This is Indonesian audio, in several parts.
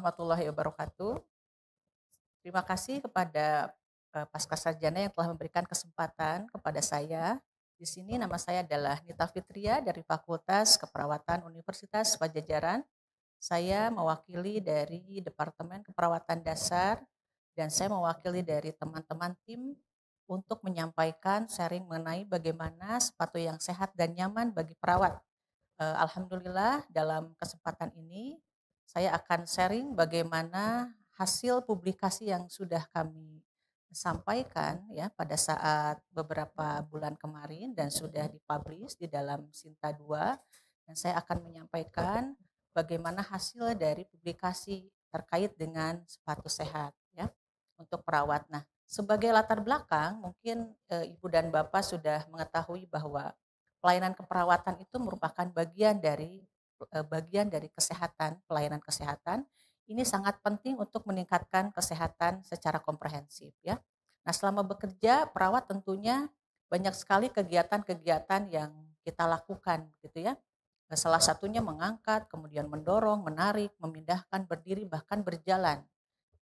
Warahmatullahi wabarakatuh. Terima kasih kepada uh, Pasca Sarjana yang telah memberikan kesempatan kepada saya. Di sini nama saya adalah Nita Fitria dari Fakultas Keperawatan Universitas Pajajaran. Saya mewakili dari Departemen Keperawatan Dasar dan saya mewakili dari teman-teman tim untuk menyampaikan sharing mengenai bagaimana sepatu yang sehat dan nyaman bagi perawat. Uh, Alhamdulillah dalam kesempatan ini saya akan sharing bagaimana hasil publikasi yang sudah kami sampaikan ya pada saat beberapa bulan kemarin dan sudah dipublish di dalam Sinta 2 dan saya akan menyampaikan bagaimana hasil dari publikasi terkait dengan sepatu sehat ya untuk perawat. Nah, sebagai latar belakang mungkin e, Ibu dan Bapak sudah mengetahui bahwa pelayanan keperawatan itu merupakan bagian dari bagian dari kesehatan, pelayanan kesehatan, ini sangat penting untuk meningkatkan kesehatan secara komprehensif ya. Nah, selama bekerja perawat tentunya banyak sekali kegiatan-kegiatan yang kita lakukan gitu ya. Nah, salah satunya mengangkat, kemudian mendorong, menarik, memindahkan, berdiri, bahkan berjalan.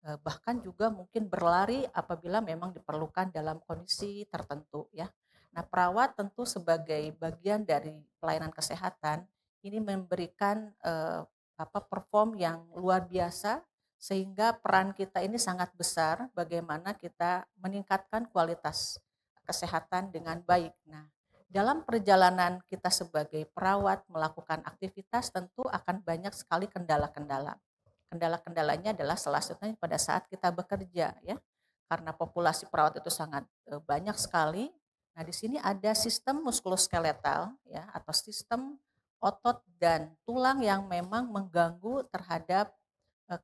Eh, bahkan juga mungkin berlari apabila memang diperlukan dalam kondisi tertentu ya. Nah, perawat tentu sebagai bagian dari pelayanan kesehatan ini memberikan uh, apa perform yang luar biasa sehingga peran kita ini sangat besar bagaimana kita meningkatkan kualitas kesehatan dengan baik. Nah, dalam perjalanan kita sebagai perawat melakukan aktivitas tentu akan banyak sekali kendala-kendala. Kendala-kendalanya adalah salah satunya pada saat kita bekerja ya. Karena populasi perawat itu sangat banyak sekali. Nah, di sini ada sistem muskuloskeletal ya atau sistem otot dan tulang yang memang mengganggu terhadap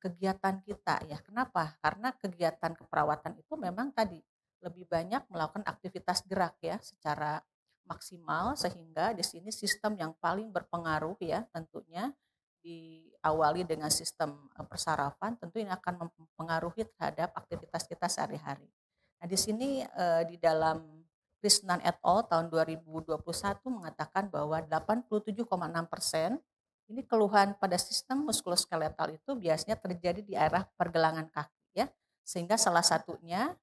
kegiatan kita ya. Kenapa? Karena kegiatan keperawatan itu memang tadi lebih banyak melakukan aktivitas gerak ya secara maksimal sehingga di sini sistem yang paling berpengaruh ya tentunya diawali dengan sistem persarafan tentu ini akan mempengaruhi terhadap aktivitas kita sehari-hari. Nah, di sini di dalam Krishnan et al. tahun 2021 mengatakan bahwa 87,6 persen ini keluhan pada sistem muskuloskeletal itu biasanya terjadi di arah pergelangan kaki ya. Sehingga salah satunya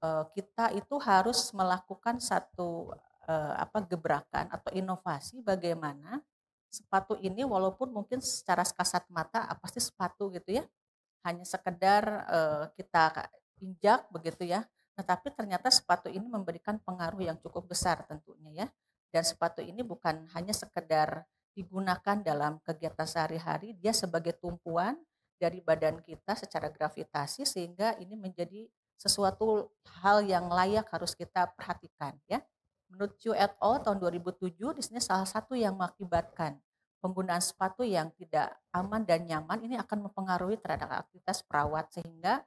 eh, kita itu harus melakukan satu eh, apa gebrakan atau inovasi bagaimana sepatu ini walaupun mungkin secara kasat mata apa sih sepatu gitu ya hanya sekedar eh, kita injak begitu ya tetapi ternyata sepatu ini memberikan pengaruh yang cukup besar tentunya ya. Dan sepatu ini bukan hanya sekedar digunakan dalam kegiatan sehari-hari, dia sebagai tumpuan dari badan kita secara gravitasi sehingga ini menjadi sesuatu hal yang layak harus kita perhatikan ya. Menurut Chu et al tahun 2007 di sini salah satu yang mengakibatkan penggunaan sepatu yang tidak aman dan nyaman ini akan mempengaruhi terhadap aktivitas perawat sehingga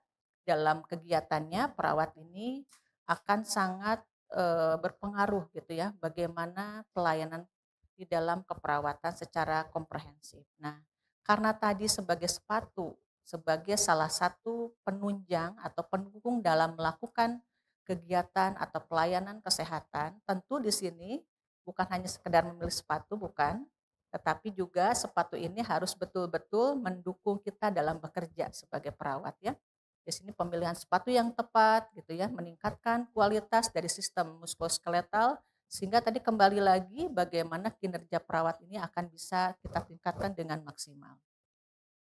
dalam kegiatannya perawat ini akan sangat e, berpengaruh gitu ya bagaimana pelayanan di dalam keperawatan secara komprehensif. Nah, karena tadi sebagai sepatu sebagai salah satu penunjang atau pendukung dalam melakukan kegiatan atau pelayanan kesehatan, tentu di sini bukan hanya sekedar memilih sepatu bukan, tetapi juga sepatu ini harus betul-betul mendukung kita dalam bekerja sebagai perawat ya. Di sini pemilihan sepatu yang tepat gitu ya, meningkatkan kualitas dari sistem muskuloskeletal sehingga tadi kembali lagi bagaimana kinerja perawat ini akan bisa kita tingkatkan dengan maksimal.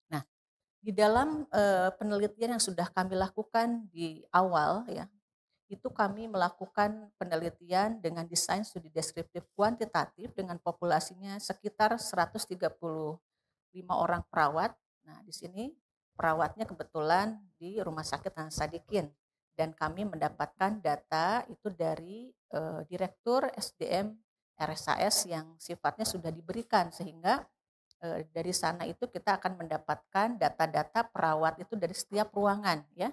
Nah, di dalam e, penelitian yang sudah kami lakukan di awal ya, itu kami melakukan penelitian dengan desain studi deskriptif kuantitatif dengan populasinya sekitar 135 orang perawat. Nah, di sini perawatnya kebetulan di Rumah Sakit Sadikin. Dan kami mendapatkan data itu dari uh, Direktur SDM RSAS yang sifatnya sudah diberikan sehingga uh, dari sana itu kita akan mendapatkan data-data perawat itu dari setiap ruangan ya.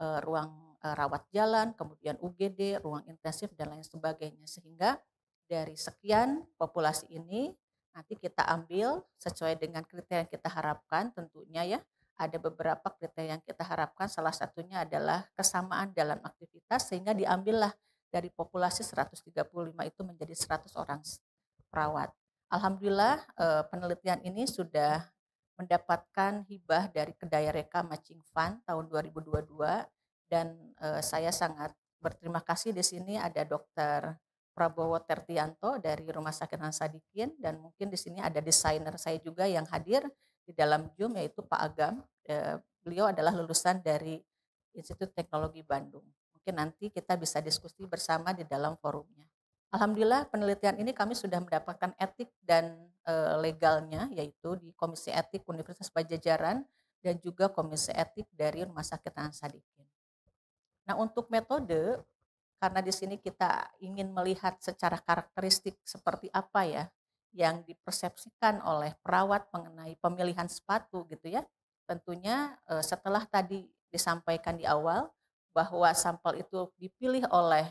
Uh, ruang uh, rawat jalan kemudian UGD ruang intensif dan lain sebagainya. Sehingga dari sekian populasi ini nanti kita ambil sesuai dengan kriteria yang kita harapkan tentunya ya ada beberapa kriteria yang kita harapkan salah satunya adalah kesamaan dalam aktivitas sehingga diambillah dari populasi 135 itu menjadi 100 orang perawat. Alhamdulillah eh, penelitian ini sudah mendapatkan hibah dari Kedai Reka Matching Fund tahun 2022 dan uh, saya sangat berterima kasih di sini ada Dokter Prabowo Tertianto dari Rumah Sakit Hansadikin dan mungkin di sini ada desainer saya juga yang hadir di dalam Zoom yaitu Pak Agam. Uh, beliau adalah lulusan dari Institut Teknologi Bandung. Mungkin nanti kita bisa diskusi bersama di dalam forumnya. Alhamdulillah penelitian ini kami sudah mendapatkan etik dan e, legalnya yaitu di Komisi Etik Universitas Pajajaran dan juga Komisi Etik dari Rumah Sakit Sadikin. Nah, untuk metode karena di sini kita ingin melihat secara karakteristik seperti apa ya yang dipersepsikan oleh perawat mengenai pemilihan sepatu gitu ya. Tentunya e, setelah tadi disampaikan di awal bahwa sampel itu dipilih oleh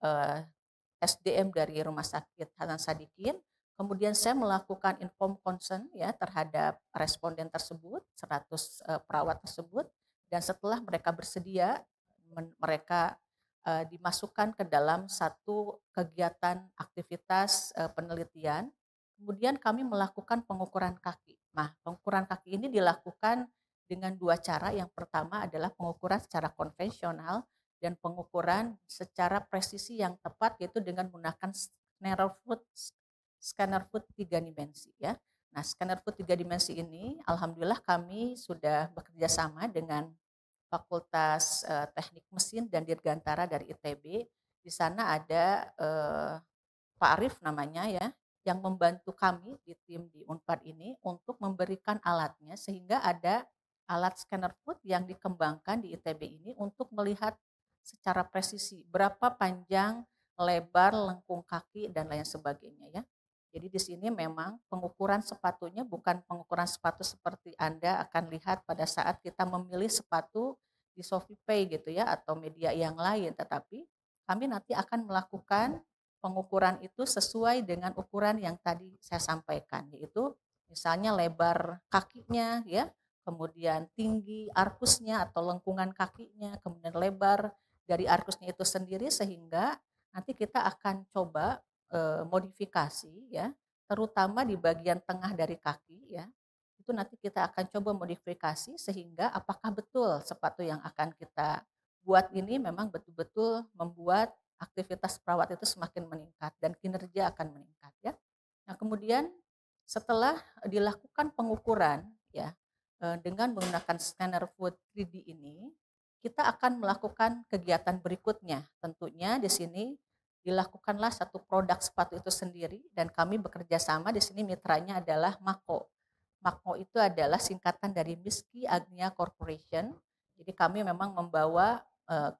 e, SDM dari Rumah Sakit Hasan Sadikin. Kemudian saya melakukan inform consent ya terhadap responden tersebut, 100 uh, eh, perawat tersebut. Dan setelah mereka bersedia, mereka dimasukkan ke dalam satu kegiatan aktivitas penelitian. Kemudian kami melakukan pengukuran kaki. Nah, pengukuran kaki ini dilakukan dengan dua cara. Yang pertama adalah pengukuran secara konvensional dan pengukuran secara presisi yang tepat yaitu dengan menggunakan scanner foot scanner foot tiga dimensi ya. Nah, scanner foot tiga dimensi ini alhamdulillah kami sudah bekerja sama dengan Fakultas eh, Teknik Mesin dan Dirgantara dari ITB. Di sana ada eh, Pak Arif namanya ya, yang membantu kami di tim di Unpad ini untuk memberikan alatnya sehingga ada alat scanner foot yang dikembangkan di ITB ini untuk melihat secara presisi berapa panjang, lebar, lengkung kaki dan lain sebagainya ya. Jadi di sini memang pengukuran sepatunya bukan pengukuran sepatu seperti Anda akan lihat pada saat kita memilih sepatu di Pay gitu ya atau media yang lain, tetapi kami nanti akan melakukan pengukuran itu sesuai dengan ukuran yang tadi saya sampaikan yaitu misalnya lebar kakinya ya, kemudian tinggi arkusnya atau lengkungan kakinya, kemudian lebar dari arkusnya itu sendiri sehingga nanti kita akan coba e, modifikasi ya terutama di bagian tengah dari kaki ya. Itu nanti kita akan coba modifikasi sehingga apakah betul sepatu yang akan kita buat ini memang betul-betul membuat aktivitas perawat itu semakin meningkat dan kinerja akan meningkat ya. Nah, kemudian setelah dilakukan pengukuran ya dengan menggunakan scanner foot 3D ini kita akan melakukan kegiatan berikutnya. Tentunya di sini dilakukanlah satu produk sepatu itu sendiri dan kami bekerja sama di sini mitranya adalah Mako. Mako itu adalah singkatan dari Miski Agnia Corporation. Jadi kami memang membawa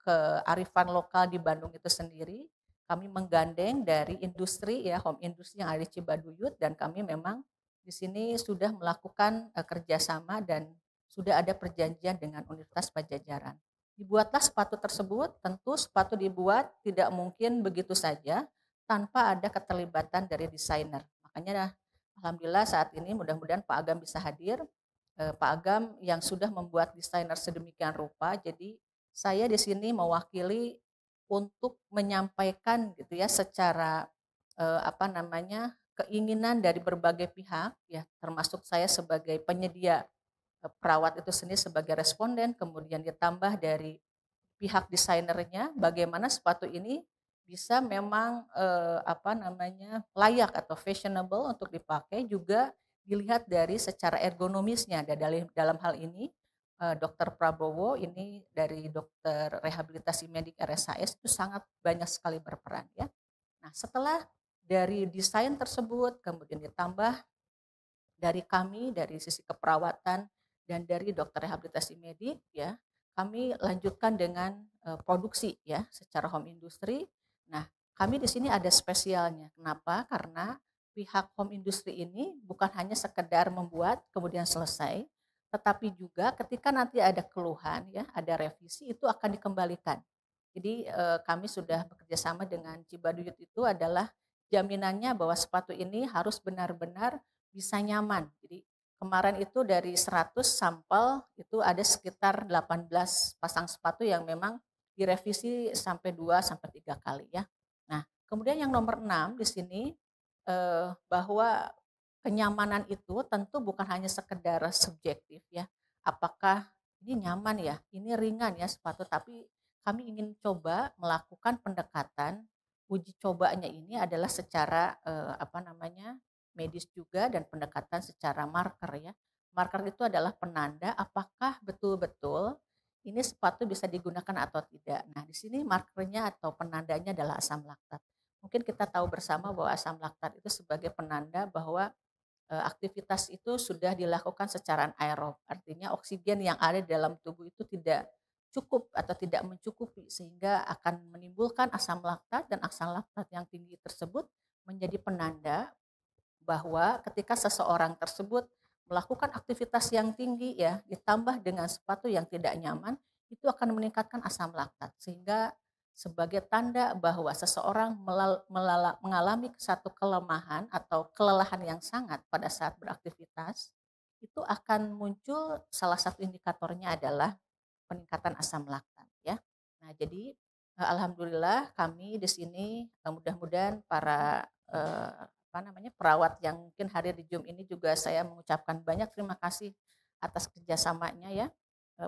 kearifan lokal di Bandung itu sendiri. Kami menggandeng dari industri ya home industry yang ada di Cibaduyut dan kami memang di sini sudah melakukan uh, kerjasama dan sudah ada perjanjian dengan Universitas Pajajaran dibuatlah sepatu tersebut, tentu sepatu dibuat tidak mungkin begitu saja tanpa ada keterlibatan dari desainer. Makanya alhamdulillah saat ini mudah-mudahan Pak Agam bisa hadir. Eh, Pak Agam yang sudah membuat desainer sedemikian rupa. Jadi saya di sini mewakili untuk menyampaikan gitu ya secara eh, apa namanya keinginan dari berbagai pihak ya termasuk saya sebagai penyedia perawat itu sendiri sebagai responden, kemudian ditambah dari pihak desainernya, bagaimana sepatu ini bisa memang eh, apa namanya layak atau fashionable untuk dipakai juga dilihat dari secara ergonomisnya dalam dalam hal ini eh, Dokter Prabowo ini dari dokter rehabilitasi medik RSAS itu sangat banyak sekali berperan ya. Nah setelah dari desain tersebut kemudian ditambah dari kami dari sisi keperawatan dan dari dokter rehabilitasi medik ya kami lanjutkan dengan uh, produksi ya secara home industry. Nah, kami di sini ada spesialnya. Kenapa? Karena pihak home industry ini bukan hanya sekedar membuat kemudian selesai, tetapi juga ketika nanti ada keluhan ya, ada revisi itu akan dikembalikan. Jadi eh, kami sudah bekerja sama dengan Cibaduyut itu adalah jaminannya bahwa sepatu ini harus benar-benar bisa nyaman. Jadi Kemarin itu dari 100 sampel itu ada sekitar 18 pasang sepatu yang memang direvisi sampai 2 sampai 3 kali ya. Nah, kemudian yang nomor 6 di sini eh, bahwa kenyamanan itu tentu bukan hanya sekedar subjektif ya. Apakah ini nyaman ya, ini ringan ya sepatu, tapi kami ingin coba melakukan pendekatan uji cobanya ini adalah secara eh, apa namanya medis juga dan pendekatan secara marker ya. Marker itu adalah penanda apakah betul-betul ini sepatu bisa digunakan atau tidak. Nah, di sini markernya atau penandanya adalah asam laktat. Mungkin kita tahu bersama bahwa asam laktat itu sebagai penanda bahwa aktivitas itu sudah dilakukan secara aerob. Artinya oksigen yang ada dalam tubuh itu tidak cukup atau tidak mencukupi sehingga akan menimbulkan asam laktat dan asam laktat yang tinggi tersebut menjadi penanda bahwa ketika seseorang tersebut melakukan aktivitas yang tinggi ya ditambah dengan sepatu yang tidak nyaman itu akan meningkatkan asam laktat sehingga sebagai tanda bahwa seseorang mengalami satu kelemahan atau kelelahan yang sangat pada saat beraktivitas itu akan muncul salah satu indikatornya adalah peningkatan asam laktat ya. Nah, jadi eh, alhamdulillah kami di sini eh, mudah-mudahan para eh, apa namanya perawat yang mungkin hadir di Zoom ini juga saya mengucapkan banyak terima kasih atas kerjasamanya ya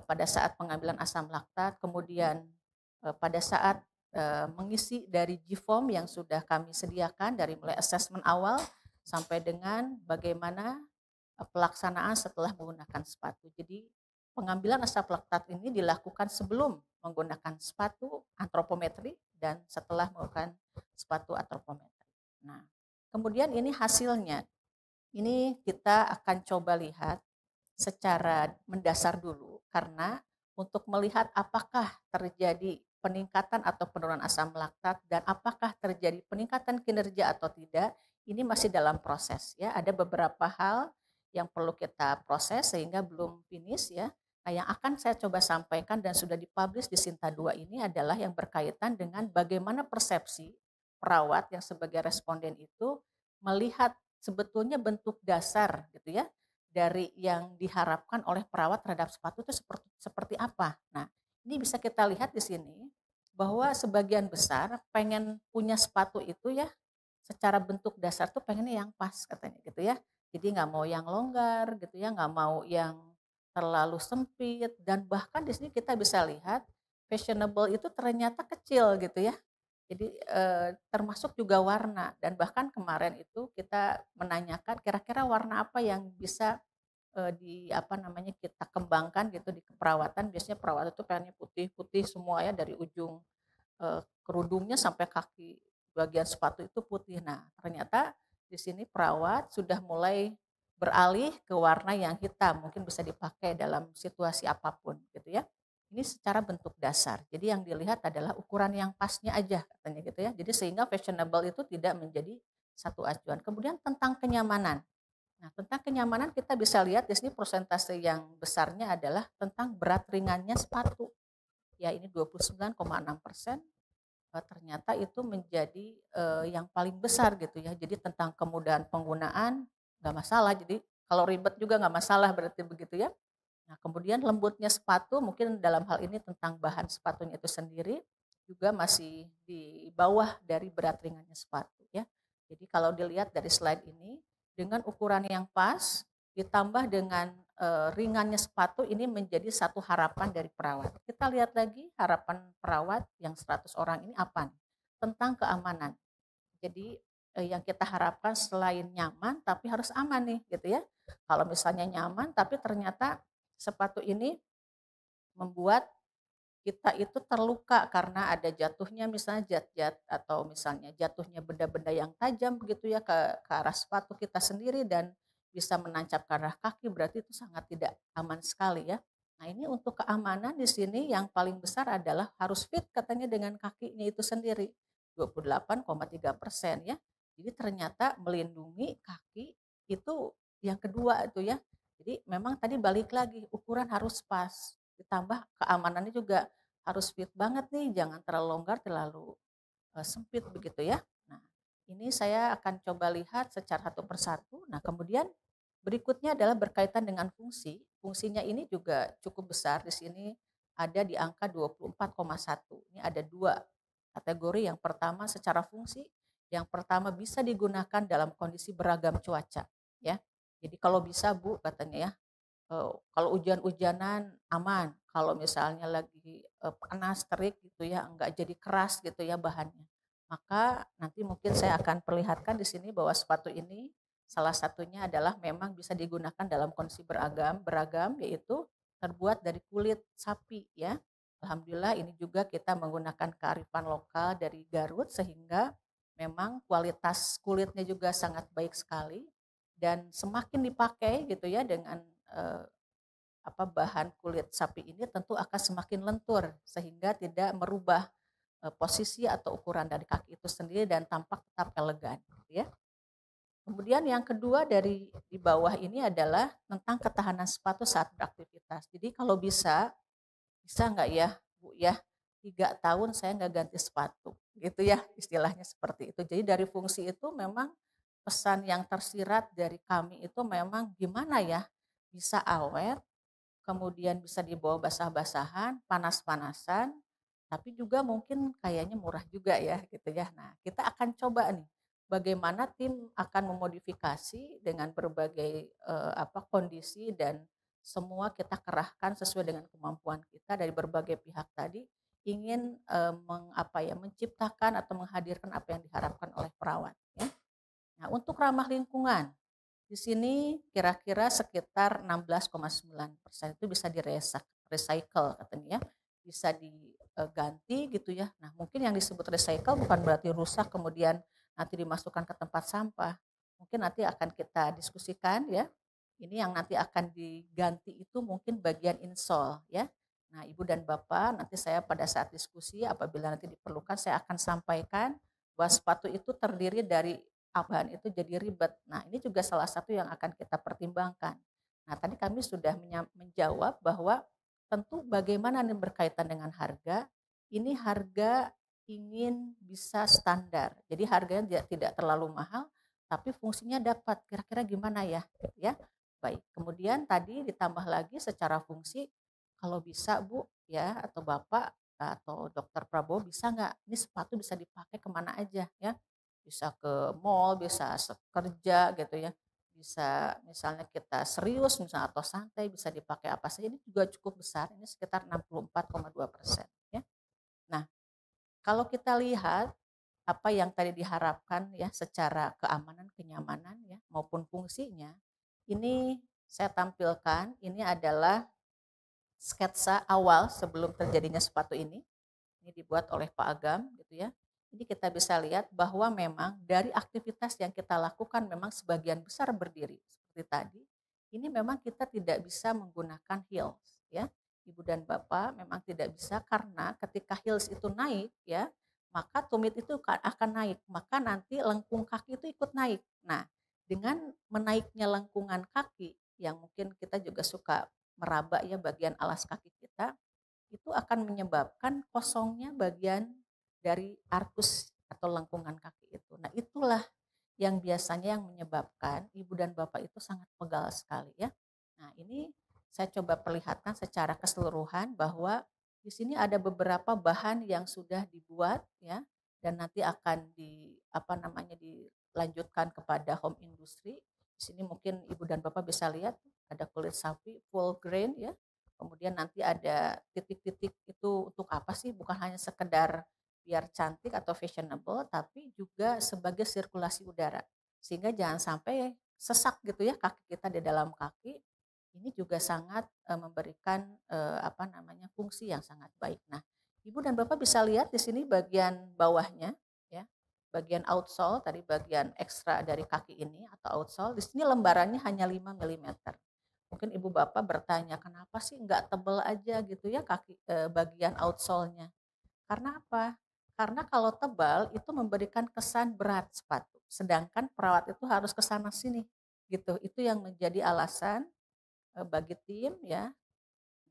pada saat pengambilan asam laktat, kemudian pada saat eh, mengisi dari GFOM yang sudah kami sediakan dari mulai asesmen awal sampai dengan bagaimana pelaksanaan setelah menggunakan sepatu. Jadi pengambilan asam laktat ini dilakukan sebelum menggunakan sepatu antropometri dan setelah menggunakan sepatu antropometri. Nah, Kemudian ini hasilnya. Ini kita akan coba lihat secara mendasar dulu karena untuk melihat apakah terjadi peningkatan atau penurunan asam laktat dan apakah terjadi peningkatan kinerja atau tidak, ini masih dalam proses ya. Ada beberapa hal yang perlu kita proses sehingga belum finish ya. Nah, yang akan saya coba sampaikan dan sudah dipublish di Sinta 2 ini adalah yang berkaitan dengan bagaimana persepsi perawat yang sebagai responden itu melihat sebetulnya bentuk dasar gitu ya dari yang diharapkan oleh perawat terhadap sepatu itu seperti seperti apa. Nah, ini bisa kita lihat di sini bahwa sebagian besar pengen punya sepatu itu ya secara bentuk dasar tuh pengennya yang pas katanya gitu ya. Jadi nggak mau yang longgar gitu ya, nggak mau yang terlalu sempit dan bahkan di sini kita bisa lihat fashionable itu ternyata kecil gitu ya. Jadi eh, termasuk juga warna dan bahkan kemarin itu kita menanyakan kira-kira warna apa yang bisa eh, di apa namanya kita kembangkan gitu di keperawatan. Biasanya perawat itu pengennya putih-putih semua ya dari ujung eh, kerudungnya sampai kaki bagian sepatu itu putih. Nah, ternyata di sini perawat sudah mulai beralih ke warna yang hitam, mungkin bisa dipakai dalam situasi apa pun gitu ya. Ini secara bentuk dasar. Jadi yang dilihat adalah ukuran yang pasnya aja katanya gitu ya. Jadi sehingga fashionable itu tidak menjadi satu acuan. Kemudian tentang kenyamanan. Nah, tentang kenyamanan kita bisa lihat di sini persentase yang besarnya adalah tentang berat ringannya sepatu. Ya, ini 29,6 persen eh, ternyata itu menjadi uh, yang paling besar gitu ya. Jadi tentang kemudahan penggunaan nggak masalah. Jadi kalau ribet juga nggak masalah berarti begitu ya. Nah, kemudian lembutnya sepatu mungkin dalam hal ini tentang bahan sepatunya itu sendiri juga masih di bawah dari berat ringannya sepatu ya. Jadi kalau dilihat dari slide ini dengan ukuran yang pas ditambah dengan e, ringannya sepatu ini menjadi satu harapan dari perawat. Kita lihat lagi harapan perawat yang 100 orang ini apa? Tentang keamanan. Jadi e, yang kita harapkan selain nyaman tapi harus aman nih gitu ya. Kalau misalnya nyaman tapi ternyata sepatu ini membuat kita itu terluka karena ada jatuhnya misalnya jat-jat atau misalnya jatuhnya benda-benda yang tajam begitu ya ke, ke arah sepatu kita sendiri dan bisa menancap ke arah kaki berarti itu sangat tidak aman sekali ya. Nah ini untuk keamanan di sini yang paling besar adalah harus fit katanya dengan kakinya itu sendiri 28,3 persen ya. Jadi ternyata melindungi kaki itu yang kedua itu ya jadi memang tadi balik lagi ukuran harus pas, ditambah keamanannya juga harus fit banget nih, jangan terlalu longgar, terlalu uh, sempit begitu ya. Nah, ini saya akan coba lihat secara satu persatu. Nah, kemudian berikutnya adalah berkaitan dengan fungsi. Fungsinya ini juga cukup besar di sini ada di angka 24,1. Ini ada dua kategori. Yang pertama secara fungsi, yang pertama bisa digunakan dalam kondisi beragam cuaca ya Jadi kalau bisa Bu katanya ya, eee, kalau hujan-hujanan aman, kalau misalnya lagi, eee, panas terik gitu ya, enggak jadi keras gitu ya bahannya. Maka nanti mungkin saya akan perlihatkan di sini bahwa sepatu ini salah satunya adalah memang bisa digunakan dalam kondisi beragam beragam, yaitu terbuat dari kulit sapi ya. Alhamdulillah ini juga kita menggunakan kearifan lokal dari Garut sehingga memang kualitas kulitnya juga sangat baik sekali dan semakin dipakai gitu ya dengan eh, apa bahan kulit sapi ini tentu akan semakin lentur sehingga tidak merubah eh, posisi atau ukuran dari kaki itu sendiri dan tampak tetap elegan gitu ya. Kemudian yang kedua dari di bawah ini adalah tentang ketahanan sepatu saat beraktivitas. Jadi kalau bisa, bisa nggak ya Bu ya, tiga tahun saya nggak ganti sepatu gitu ya istilahnya seperti itu. Jadi dari fungsi itu memang pesan yang tersirat dari kami itu memang gimana ya bisa awet, kemudian bisa dibawa basah-basahan, panas-panasan, tapi juga mungkin kayaknya murah juga ya gitu ya. Nah kita akan coba nih bagaimana tim akan memodifikasi dengan berbagai uh, apa kondisi dan semua kita kerahkan sesuai dengan kemampuan kita dari berbagai pihak tadi ingin uh, meng, apa ya menciptakan atau menghadirkan apa yang diharapkan oleh perawat ya. Nah, untuk ramah lingkungan di sini kira-kira sekitar 16,9 persen itu bisa recycle katanya ya, bisa diganti gitu ya. Nah mungkin yang disebut recycle bukan berarti rusak kemudian nanti dimasukkan ke tempat sampah. Mungkin nanti akan kita diskusikan ya. Ini yang nanti akan diganti itu mungkin bagian insole ya. Nah, Ibu dan Bapak, nanti saya pada saat diskusi apabila nanti diperlukan saya akan sampaikan bahwa sepatu itu terdiri dari bahan itu jadi ribet. Nah, ini juga salah satu yang akan kita pertimbangkan. Nah, tadi kami sudah menjawab bahwa tentu bagaimana ini berkaitan dengan harga. Ini harga ingin bisa standar. Jadi harganya tidak, tidak terlalu mahal, tapi fungsinya dapat. Kira-kira gimana ya? Ya, baik. Kemudian tadi ditambah lagi secara fungsi, kalau bisa Bu ya atau Bapak atau Dokter Prabowo bisa nggak ini sepatu bisa dipakai ke mana aja ya? Bisa ke mall, bisa kerja gitu ya. Bisa misalnya kita serius misalnya atau santai bisa dipakai apa saja ini juga cukup besar ini sekitar 64,2 persen ya. Nah kalau kita lihat apa yang tadi diharapkan ya secara keamanan, kenyamanan ya maupun fungsinya, ini saya tampilkan ini adalah sketsa awal sebelum terjadinya sepatu ini. Ini dibuat oleh Pak Agam gitu ya. Ini kita bisa lihat bahwa memang dari aktivitas yang kita lakukan memang sebagian besar berdiri seperti tadi. Ini memang kita tidak bisa menggunakan heels ya ibu dan bapak memang tidak bisa karena ketika heels itu naik ya maka tumit itu akan naik maka nanti lengkung kaki itu ikut naik nah dengan menaiknya lengkungan kaki yang mungkin kita juga suka meraba ya bagian alas kaki kita itu akan menyebabkan kosongnya bagian dari arkus atau lengkungan kaki itu. Nah, itulah yang biasanya yang menyebabkan ibu dan bapak itu sangat pegal sekali ya. Nah, ini saya coba perlihatkan secara keseluruhan bahwa di sini ada beberapa bahan yang sudah dibuat ya dan nanti akan di apa namanya dilanjutkan kepada home industry. Di sini mungkin Ibu dan Bapak bisa lihat ada kulit sapi full grain ya. Kemudian nanti ada titik-titik itu untuk apa sih? Bukan hanya sekedar biar cantik atau fashionable tapi juga sebagai sirkulasi udara. Sehingga jangan sampai sesak gitu ya kaki kita di dalam kaki ini juga sangat uh, memberikan uh, apa namanya fungsi yang sangat baik. Nah, Ibu dan Bapak bisa lihat di sini bagian bawahnya ya. Bagian outsole tadi bagian ekstra dari kaki ini atau outsole di sini lembarannya hanya 5 mm. Mungkin Ibu Bapak bertanya, kenapa sih nggak tebel aja gitu ya kaki eh, bagian outsole-nya? Karena apa? Karena kalau tebal itu memberikan kesan berat sepatu. Sedangkan perawat itu harus ke sana sini gitu. Itu yang menjadi alasan Eh, bagi tim ya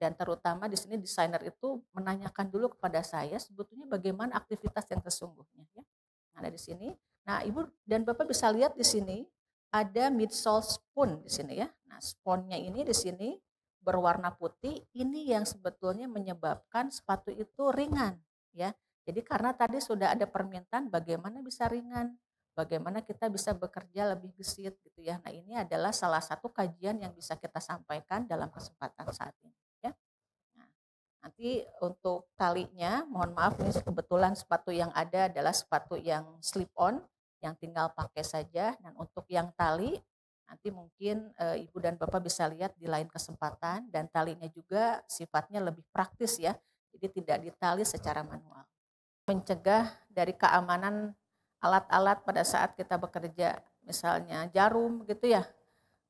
dan terutama di sini desainer itu menanyakan dulu kepada saya sebetulnya bagaimana aktivitas yang sesungguhnya ya. Nah, dari sini. Nah, Ibu dan Bapak bisa lihat di sini ada midsole spoon di sini ya. Nah, sponnya ini di sini berwarna putih. Ini yang sebetulnya menyebabkan sepatu itu ringan ya. Jadi karena tadi sudah ada permintaan bagaimana bisa ringan. bagaimana kita bisa bekerja lebih gesit gitu ya. Nah ini adalah salah satu kajian yang bisa kita sampaikan dalam kesempatan saat ini ya. Nah, nanti untuk talinya, mohon maaf ini kebetulan sepatu yang ada adalah sepatu yang slip on yang tinggal pakai saja dan untuk yang tali nanti mungkin e, ibu dan bapak bisa lihat di lain kesempatan dan talinya juga sifatnya lebih praktis ya jadi tidak ditali secara manual mencegah dari keamanan alat-alat pada saat kita bekerja, misalnya jarum gitu ya,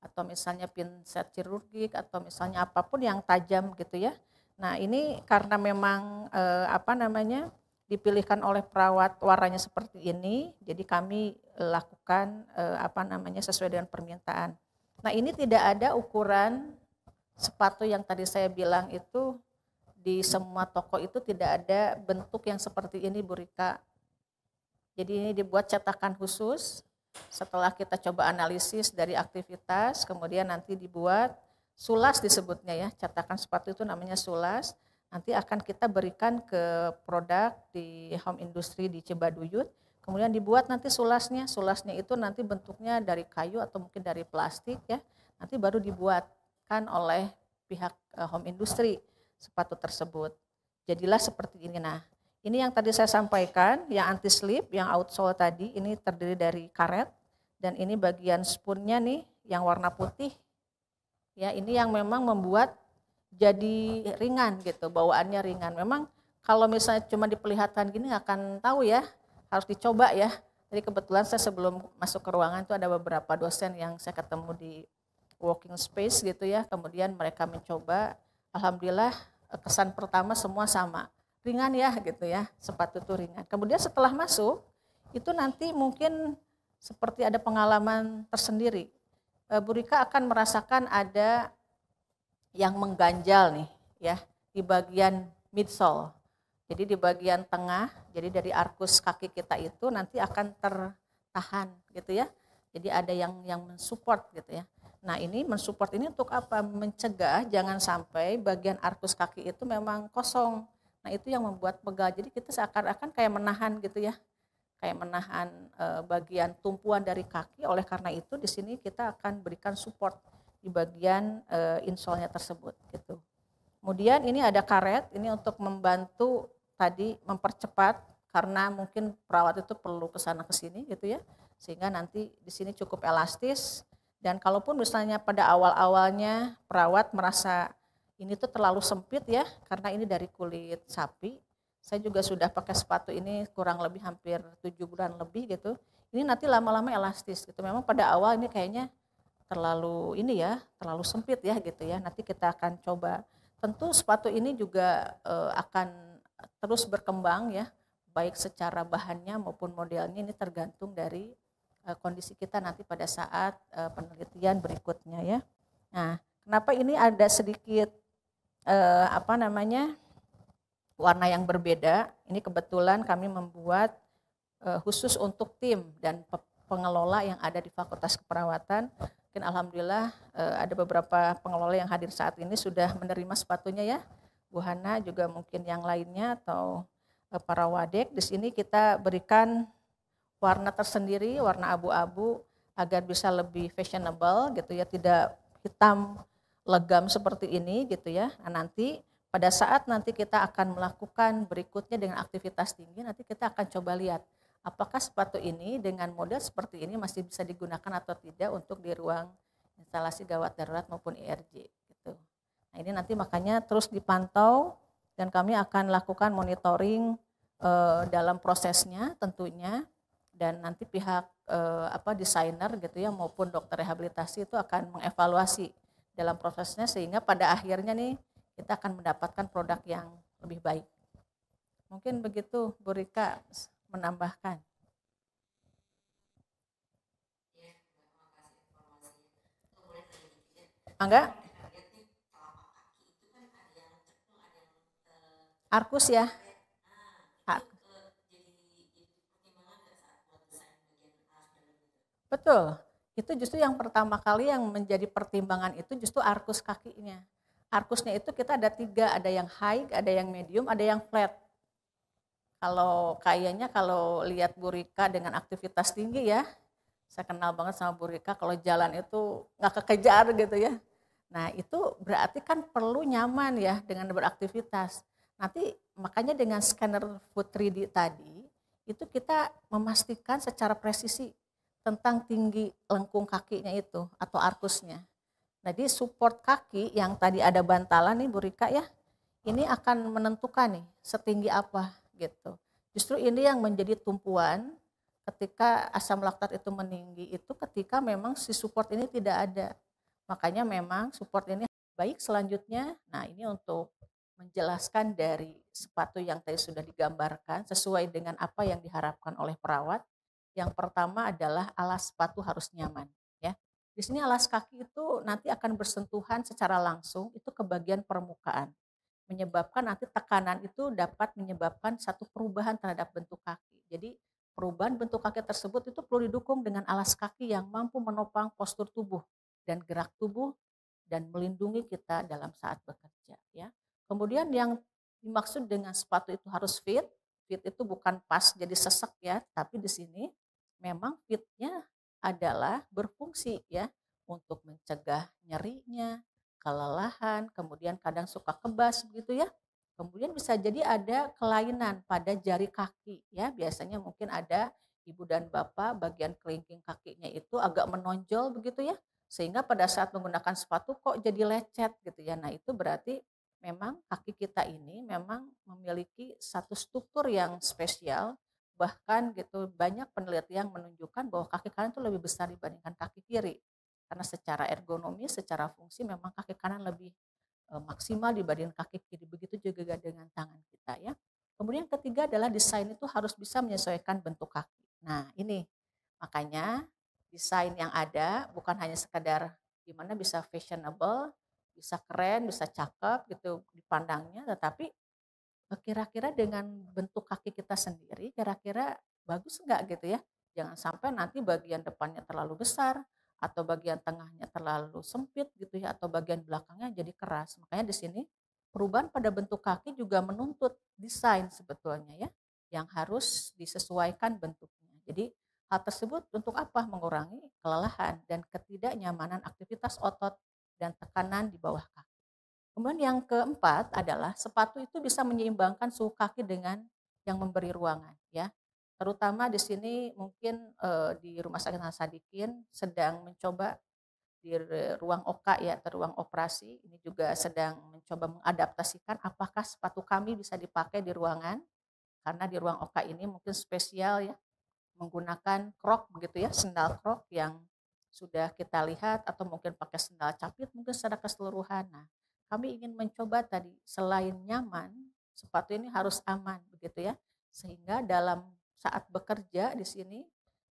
atau misalnya pinset chirurgik atau misalnya apa pun yang tajam gitu ya. Nah ini karena memang eh, apa namanya dipilihkan oleh perawat warnanya seperti ini, jadi kami lakukan eh, apa namanya sesuai dengan permintaan. Nah ini tidak ada ukuran sepatu yang tadi saya bilang itu di semua toko itu tidak ada bentuk yang seperti ini Bu Rika jadi ini dibuat cetakan khusus. Setelah kita coba analisis dari aktivitas, kemudian nanti dibuat sulas disebutnya ya. Cetakan sepatu itu namanya sulas. Nanti akan kita berikan ke produk di home industry di Cibaduyut. Kemudian dibuat nanti sulasnya. Sulasnya itu nanti bentuknya dari kayu atau mungkin dari plastik ya. Nanti baru dibuatkan oleh pihak eh, home industry sepatu tersebut. Jadilah seperti ini. Nah, ini yang tadi saya sampaikan, yang anti slip, yang outsole tadi, ini terdiri dari karet dan ini bagian spoonnya nih yang warna putih. Ya, ini yang memang membuat jadi ringan gitu, bawaannya ringan. Memang kalau misalnya cuma diperlihatkan gini nggak akan tahu ya, harus dicoba ya. Jadi kebetulan saya sebelum masuk ke ruangan itu ada beberapa dosen yang saya ketemu di working space gitu ya. Kemudian mereka mencoba, alhamdulillah kesan pertama semua sama ringan ya gitu ya, sepatu itu ringan. Kemudian setelah masuk, itu nanti mungkin seperti ada pengalaman tersendiri. E, Bu Rika akan merasakan ada yang mengganjal nih ya di bagian midsole. Jadi di bagian tengah, jadi dari arkus kaki kita itu nanti akan tertahan gitu ya. Jadi ada yang yang mensupport gitu ya. Nah ini mensupport ini untuk apa? Mencegah jangan sampai bagian arkus kaki itu memang kosong Nah itu yang membuat pegal. Jadi kita seakan-akan kayak menahan gitu ya, kayak menahan e, bagian tumpuan dari kaki. Oleh karena itu di sini kita akan berikan support di bagian e, insolnya tersebut gitu. Kemudian ini ada karet, ini untuk membantu tadi mempercepat karena mungkin perawat itu perlu ke sana ke sini gitu ya. Sehingga nanti di sini cukup elastis dan kalaupun misalnya pada awal-awalnya perawat merasa ini tuh terlalu sempit ya karena ini dari kulit sapi. Saya juga sudah pakai sepatu ini kurang lebih hampir tujuh bulan lebih gitu. Ini nanti lama-lama elastis gitu. Memang pada awal ini kayaknya terlalu ini ya, terlalu sempit ya gitu ya. Nanti kita akan coba. Tentu sepatu ini juga e, akan terus berkembang ya, baik secara bahannya maupun modelnya ini tergantung dari e, kondisi kita nanti pada saat e, penelitian berikutnya ya. Nah, kenapa ini ada sedikit eh, apa namanya warna yang berbeda. Ini kebetulan kami membuat eh, khusus untuk tim dan pengelola yang ada di Fakultas Keperawatan. Mungkin alhamdulillah eh, ada beberapa pengelola yang hadir saat ini sudah menerima sepatunya ya. Bu Hana juga mungkin yang lainnya atau para wadek. Di sini kita berikan warna tersendiri, warna abu-abu agar bisa lebih fashionable gitu ya, tidak hitam legam seperti ini gitu ya. Nah, nanti pada saat nanti kita akan melakukan berikutnya dengan aktivitas tinggi, nanti kita akan coba lihat apakah sepatu ini dengan model seperti ini masih bisa digunakan atau tidak untuk di ruang instalasi gawat darurat maupun IRJ gitu. Nah, ini nanti makanya terus dipantau dan kami akan lakukan monitoring eh, dalam prosesnya tentunya dan nanti pihak eh, apa desainer gitu ya maupun dokter rehabilitasi itu akan mengevaluasi dalam prosesnya sehingga pada akhirnya nih kita akan mendapatkan produk yang lebih baik. Mungkin begitu Bu Rika menambahkan. Angga? Arkus ya? Betul. Itu justru yang pertama kali yang menjadi pertimbangan itu justru arkus kakinya. Arkusnya itu kita ada tiga, ada yang high, ada yang medium, ada yang flat. Kalau kayaknya kalau lihat Bu Rika dengan aktivitas tinggi ya, saya kenal banget sama Bu Rika kalau jalan itu nggak kekejar gitu ya. Nah itu berarti kan perlu nyaman ya dengan beraktivitas. Nanti makanya dengan scanner food 3D tadi, itu kita memastikan secara presisi tentang tinggi lengkung kakinya itu atau arkusnya. Jadi support kaki yang tadi ada bantalan nih Bu Rika ya, ini akan menentukan nih setinggi apa gitu. Justru ini yang menjadi tumpuan ketika asam laktat itu meninggi itu ketika memang si support ini tidak ada. Makanya memang support ini baik selanjutnya. Nah, ini untuk menjelaskan dari sepatu yang tadi sudah digambarkan sesuai dengan apa yang diharapkan oleh perawat. Yang pertama adalah alas sepatu harus nyaman ya. Di sini alas kaki itu nanti akan bersentuhan secara langsung itu ke bagian permukaan. Menyebabkan nanti tekanan itu dapat menyebabkan satu perubahan terhadap bentuk kaki. Jadi perubahan bentuk kaki tersebut itu perlu didukung dengan alas kaki yang mampu menopang postur tubuh dan gerak tubuh dan melindungi kita dalam saat bekerja ya. Kemudian yang dimaksud dengan sepatu itu harus fit, fit itu bukan pas jadi sesek ya, tapi di sini memang fitnya adalah berfungsi ya untuk mencegah nyerinya, kelelahan, kemudian kadang suka kebas begitu ya. Kemudian bisa jadi ada kelainan pada jari kaki ya, biasanya mungkin ada ibu dan bapak bagian kelingking kakinya itu agak menonjol begitu ya, sehingga pada saat menggunakan sepatu kok jadi lecet gitu ya. Nah itu berarti memang kaki kita ini memang memiliki satu struktur yang spesial bahkan gitu banyak penelitian menunjukkan bahwa kaki kanan itu lebih besar dibandingkan kaki kiri. Karena secara ergonomi secara fungsi memang kaki kanan lebih e, maksimal dibanding kaki kiri. Begitu juga dengan tangan kita ya. Kemudian ketiga adalah desain itu harus bisa menyesuaikan bentuk kaki. Nah ini. Makanya desain yang ada bukan hanya sekedar gimana bisa fashionable bisa keren, bisa cakep gitu dipandangnya, tetapi kira-kira dengan bentuk kaki kita sendiri, kira-kira bagus enggak gitu ya. Jangan sampai nanti bagian depannya terlalu besar, atau bagian tengahnya terlalu sempit gitu ya, atau bagian belakangnya jadi keras. Makanya di sini perubahan pada bentuk kaki juga menuntut desain sebetulnya ya, yang harus disesuaikan bentuknya. Jadi hal tersebut untuk apa? Mengurangi kelelahan dan ketidaknyamanan aktivitas otot dan tekanan di bawah kaki. Kemudian yang keempat adalah sepatu itu bisa menyeimbangkan suhu kaki dengan yang memberi ruangan ya. Terutama di sini mungkin e, di Rumah Sakit Sadikin sedang mencoba di ruang OK ya ruang operasi ini juga sedang mencoba mengadaptasikan apakah sepatu kami bisa dipakai di ruangan karena di ruang OK ini mungkin spesial ya menggunakan krok begitu ya sendal krok yang sudah kita lihat atau mungkin pakai sendal capit mungkin secara keseluruhan. Nah, kami ingin mencoba tadi selain nyaman, sepatu ini harus aman begitu ya. Sehingga dalam saat bekerja di sini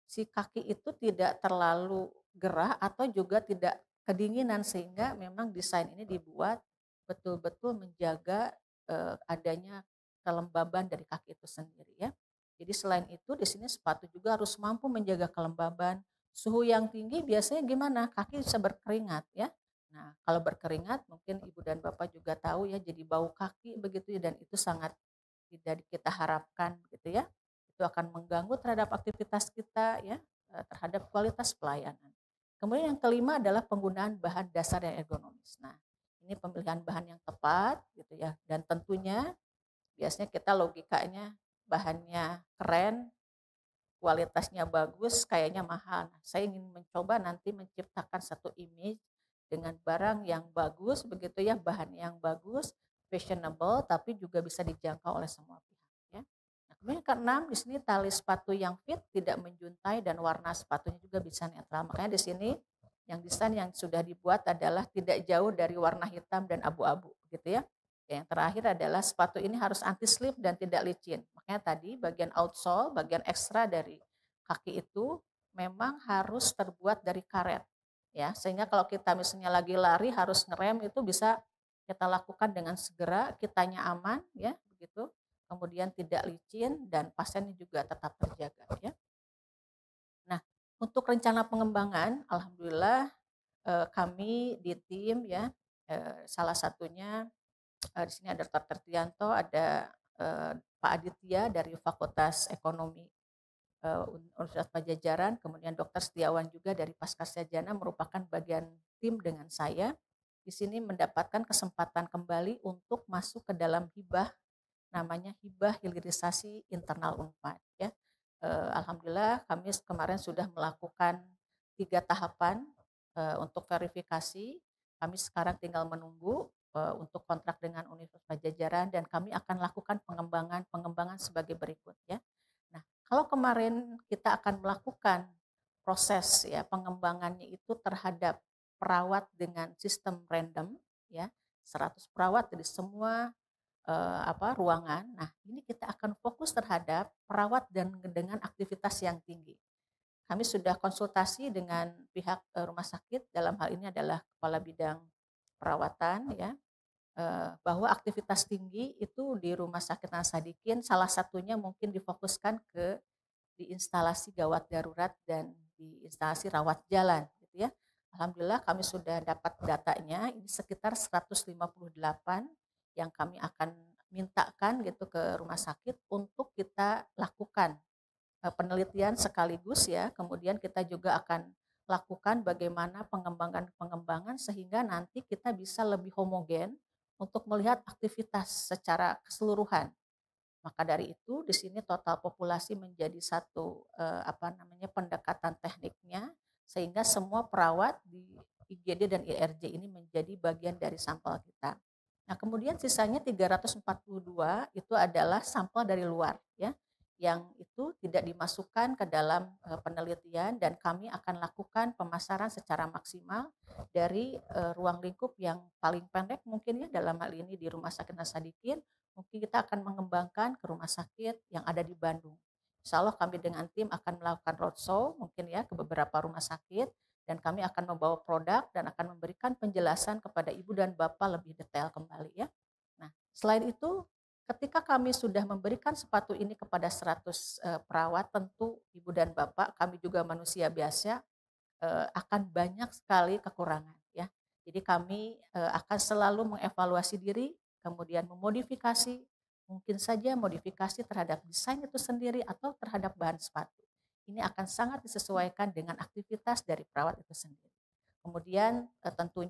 si kaki itu tidak terlalu gerah atau juga tidak kedinginan sehingga memang desain ini dibuat betul-betul menjaga eh, adanya kelembaban dari kaki itu sendiri ya. Jadi selain itu di sini sepatu juga harus mampu menjaga kelembaban, Suhu yang tinggi biasanya gimana? Kaki bisa berkeringat ya. Nah, kalau berkeringat mungkin ibu dan bapak juga tahu ya jadi bau kaki begitu ya dan itu sangat tidak kita harapkan gitu ya. Itu akan mengganggu terhadap aktivitas kita ya, eh, terhadap kualitas pelayanan. Kemudian yang kelima adalah penggunaan bahan dasar yang ergonomis. Nah, ini pemilihan bahan yang tepat gitu ya dan tentunya biasanya kita logikanya bahannya keren, kualitasnya bagus, kayaknya mahal. Nah, saya ingin mencoba nanti menciptakan satu image dengan barang yang bagus, begitu ya, bahan yang bagus, fashionable, tapi juga bisa dijangkau oleh semua pihak. Ya. Nah, kemudian keenam di sini tali sepatu yang fit, tidak menjuntai dan warna sepatunya juga bisa netral. Makanya di sini yang desain yang sudah dibuat adalah tidak jauh dari warna hitam dan abu-abu, gitu ya. Yang terakhir adalah sepatu ini harus anti slip dan tidak licin. Makanya tadi bagian outsole, bagian ekstra dari kaki itu memang harus terbuat dari karet. Ya, sehingga kalau kita misalnya lagi lari harus ngerem itu bisa kita lakukan dengan segera, kitanya aman ya, begitu. Kemudian tidak licin dan pasiennya juga tetap terjaga ya. Nah, untuk rencana pengembangan alhamdulillah eh, kami di tim ya eh, salah satunya uh, di sini ada Dr. Trianto, ada uh, Pak Aditya dari Fakultas Ekonomi Universitas Pajajaran, kemudian Dr. Setiawan juga dari Pascasarjana merupakan bagian tim dengan saya. Di sini mendapatkan kesempatan kembali untuk masuk ke dalam hibah namanya hibah hilirisasi internal Unpad ya. Uh, Alhamdulillah kami kemarin sudah melakukan tiga tahapan uh, untuk verifikasi. Kami sekarang tinggal menunggu uh, untuk kontrak dengan Universitas Pajajaran dan kami akan lakukan pengembangan pengembangan sebagai berikut ya. Kalau kemarin kita akan melakukan proses ya pengembangannya itu terhadap perawat dengan sistem random ya 100 perawat dari semua uh, apa ruangan. Nah, ini kita akan fokus terhadap perawat dan dengan aktivitas yang tinggi. Kami sudah konsultasi dengan pihak uh, rumah sakit dalam hal ini adalah kepala bidang perawatan ya bahwa aktivitas tinggi itu di rumah sakit Nasadikin salah satunya mungkin difokuskan ke di instalasi gawat darurat dan di instalasi rawat jalan gitu ya. Alhamdulillah kami sudah dapat datanya ini sekitar 158 yang kami akan mintakan gitu ke rumah sakit untuk kita lakukan eh, penelitian sekaligus ya. Kemudian kita juga akan lakukan bagaimana pengembangan-pengembangan sehingga nanti kita bisa lebih homogen untuk melihat aktivitas secara keseluruhan. Maka dari itu di sini total populasi menjadi satu eh, apa namanya pendekatan tekniknya sehingga semua perawat di IGD dan IRJ ini menjadi bagian dari sampel kita. Nah, kemudian sisanya 342 itu adalah sampel dari luar ya yang itu tidak dimasukkan ke dalam uh, penelitian dan kami akan lakukan pemasaran secara maksimal dari uh, ruang lingkup yang paling pendek mungkin ya dalam hal ini di Rumah Sakit Nasadikin mungkin kita akan mengembangkan ke rumah sakit yang ada di Bandung. Insya Allah kami dengan tim akan melakukan roadshow mungkin ya ke beberapa rumah sakit dan kami akan membawa produk dan akan memberikan penjelasan kepada ibu dan bapak lebih detail kembali ya. Nah, selain itu ketika kami sudah memberikan sepatu ini kepada 100 uh, perawat, tentu ibu dan bapak, kami juga manusia biasa uh, akan banyak sekali kekurangan ya. Jadi kami uh, akan selalu mengevaluasi diri, kemudian memodifikasi, mungkin saja modifikasi terhadap desain itu sendiri atau terhadap bahan sepatu ini akan sangat disesuaikan dengan aktivitas dari perawat itu sendiri. Kemudian eh, tentu,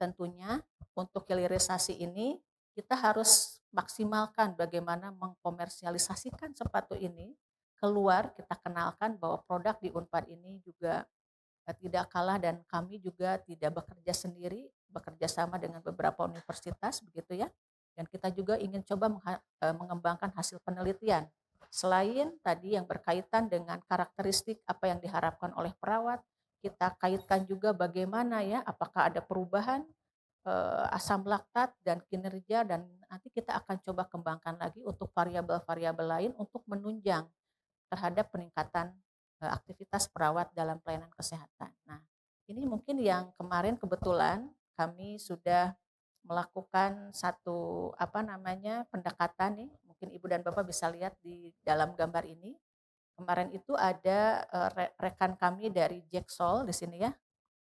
tentunya untuk hilirisasi ini kita harus maksimalkan bagaimana mengkomersialisasikan sepatu ini keluar kita kenalkan bahwa produk di Unpad ini juga eh, tidak kalah dan kami juga tidak bekerja sendiri bekerja sama dengan beberapa universitas begitu ya. Dan kita juga ingin coba eh, mengembangkan hasil penelitian. Selain tadi yang berkaitan dengan karakteristik apa yang diharapkan oleh perawat, kita kaitkan juga bagaimana ya, apakah ada perubahan eh, asam laktat dan kinerja dan nanti kita akan coba kembangkan lagi untuk variabel-variabel lain untuk menunjang terhadap peningkatan eh, aktivitas perawat dalam pelayanan kesehatan. Nah, ini mungkin yang kemarin kebetulan kami sudah melakukan satu apa namanya pendekatan nih. Mungkin ibu dan bapak bisa lihat di dalam gambar ini. Kemarin itu ada uh, rekan kami dari Jacksol di sini ya.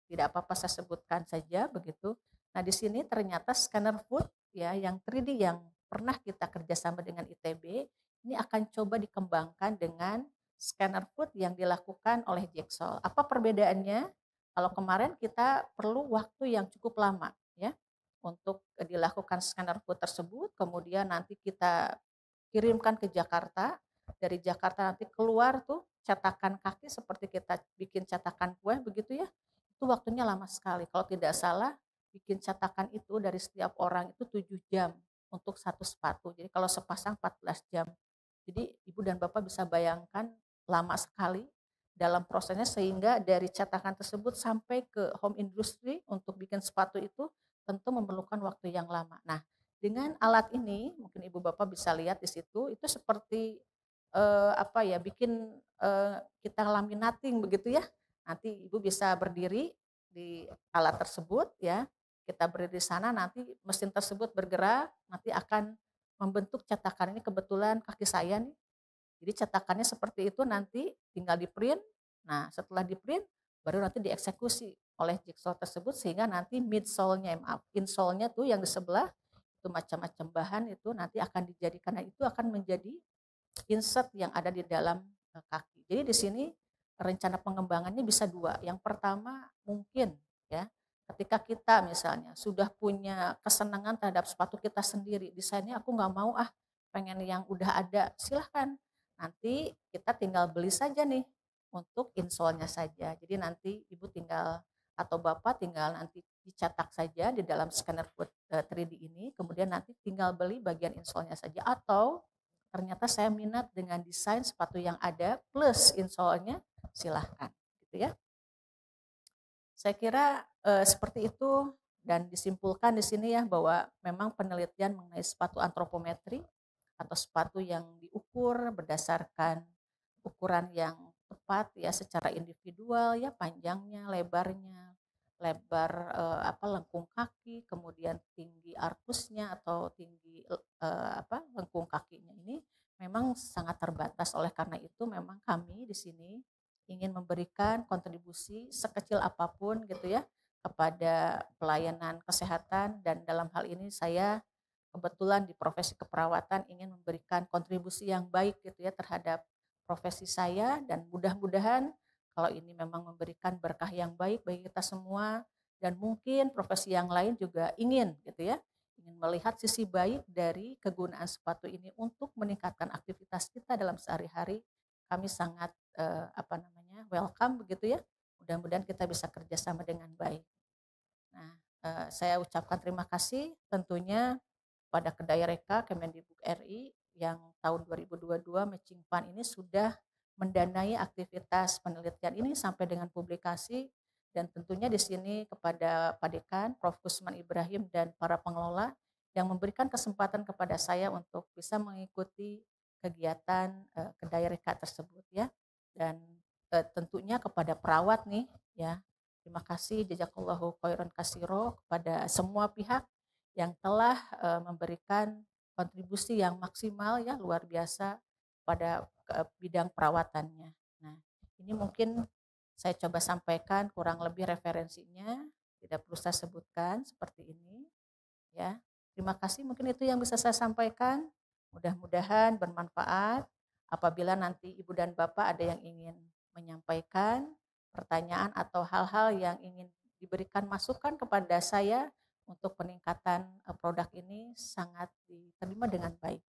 Tidak apa-apa saya sebutkan saja begitu nah di sini ternyata scanner food ya yang 3D yang pernah kita kerjasama dengan ITB ini akan coba dikembangkan dengan scanner food yang dilakukan oleh Jacksol apa perbedaannya? Kalau kemarin kita perlu waktu yang cukup lama ya untuk dilakukan scanner food tersebut, kemudian nanti kita kirimkan ke Jakarta, dari Jakarta nanti keluar tuh cetakan kaki seperti kita bikin cetakan kue begitu ya, itu waktunya lama sekali. Kalau tidak salah, bikin cetakan itu dari setiap orang itu 7 jam untuk satu sepatu. Jadi kalau sepasang 14 jam. Jadi ibu dan bapak bisa bayangkan lama sekali dalam prosesnya sehingga dari cetakan tersebut sampai ke home industry untuk bikin sepatu itu tentu memerlukan waktu yang lama. Nah, dengan alat ini mungkin Ibu Bapak bisa lihat di situ itu seperti eh, apa ya bikin eh, kita laminating begitu ya. Nanti Ibu bisa berdiri di alat tersebut ya. Kita berdiri di sana nanti mesin tersebut bergerak nanti akan membentuk cetakan ini kebetulan kaki saya nih. Jadi cetakannya seperti itu nanti tinggal di print. Nah, setelah di print baru nanti dieksekusi oleh jigsaw tersebut sehingga nanti midsole-nya insole-nya tuh yang di sebelah itu macam-macam bahan itu nanti akan dijadikan itu akan menjadi insert yang ada di dalam eh, kaki. Jadi di sini rencana pengembangannya bisa dua. Yang pertama mungkin ya ketika kita misalnya sudah punya kesenangan terhadap sepatu kita sendiri, desainnya aku nggak mau ah pengen yang udah ada, silahkan. Nanti kita tinggal beli saja nih untuk insolnya saja. Jadi nanti ibu tinggal atau bapak tinggal nanti dicetak saja di dalam scanner code 3D eh, ini, kemudian nanti tinggal beli bagian insolnya saja. Atau ternyata saya minat dengan desain sepatu yang ada plus insolnya silahkan gitu ya. Saya kira e, seperti itu dan disimpulkan di sini ya bahwa memang penelitian mengenai sepatu antropometri atau sepatu yang diukur berdasarkan ukuran yang tepat ya secara individual ya panjangnya lebarnya lebar uh, apa lengkung kaki, kemudian tinggi arkusnya atau tinggi uh, apa lengkung kakinya ini memang sangat terbatas. Oleh karena itu memang kami di sini ingin memberikan kontribusi sekecil apa pun gitu ya kepada pelayanan kesehatan dan dalam hal ini saya kebetulan di profesi keperawatan ingin memberikan kontribusi yang baik gitu ya terhadap profesi saya dan mudah-mudahan kalau ini memang memberikan berkah yang baik bagi kita semua dan mungkin profesi yang lain juga ingin gitu ya ingin melihat sisi baik dari kegunaan sepatu ini untuk meningkatkan aktivitas kita dalam sehari-hari. Kami sangat eh, apa namanya welcome begitu ya. Mudah-mudahan kita bisa kerjasama dengan baik eh, saya ucapkan terima kasih tentunya pada kedai reka Kemendikbud RI yang tahun 2022 matching fund ini sudah mendanai aktivitas penelitian ini sampai dengan publikasi dan tentunya di sini kepada Pak Dekan, Prof. Kusman Ibrahim dan para pengelola yang memberikan kesempatan kepada saya untuk bisa mengikuti kegiatan uh, kedai reka tersebut ya dan uh, tentunya kepada perawat nih ya terima kasih jazakallahu khairan kasiro kepada semua pihak yang telah uh, memberikan kontribusi yang maksimal ya luar biasa pada bidang perawatannya. Nah, ini mungkin saya coba sampaikan kurang lebih referensinya, tidak perlu saya sebutkan seperti ini. Ya, terima kasih. Mungkin itu yang bisa saya sampaikan. Mudah-mudahan bermanfaat. Apabila nanti ibu dan bapak ada yang ingin menyampaikan pertanyaan atau hal-hal yang ingin diberikan masukan kepada saya untuk peningkatan eh, produk ini sangat diterima dengan baik.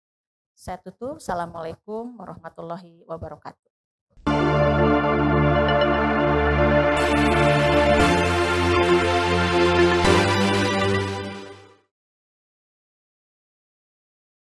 Saya tutup. Assalamualaikum warahmatullahi wabarakatuh.